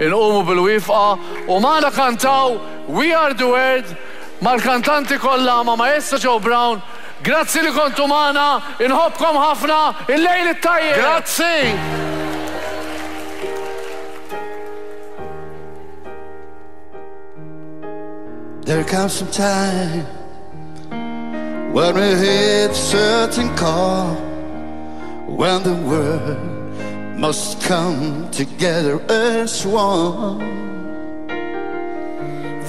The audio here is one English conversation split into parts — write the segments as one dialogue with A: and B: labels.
A: inqumu bil-wifqa u maħna kantaw We Are The Word mal-kantanti kollha ma' Maestra Joe Brown. Grazzi li kontu maħna, inħobkom ħafna, il-lejl it-tajjeb.
B: Grazzi!
C: There comes some time when we hit certain call, when the world must come together as one.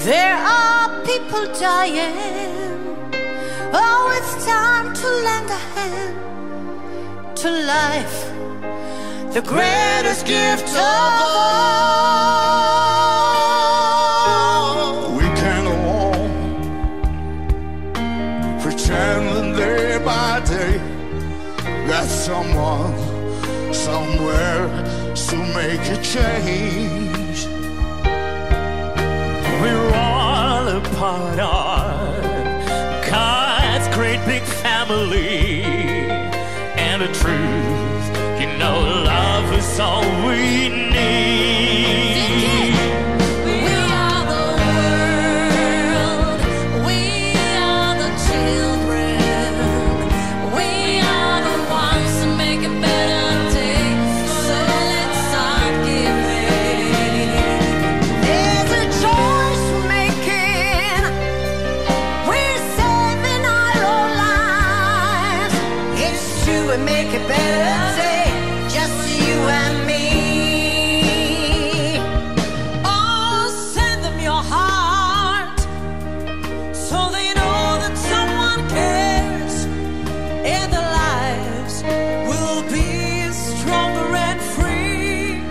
D: There are people dying. Oh, it's time to lend a hand to life, the greatest gift of all.
C: We can go on pretending day by day that someone somewhere to make a change.
E: We're all a part of God's great big family. And the truth, you know, love is all we need.
D: We make a better. Just you and me. Oh, send them your heart so they know that someone cares and their lives will be stronger and free.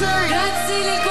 E: Grazie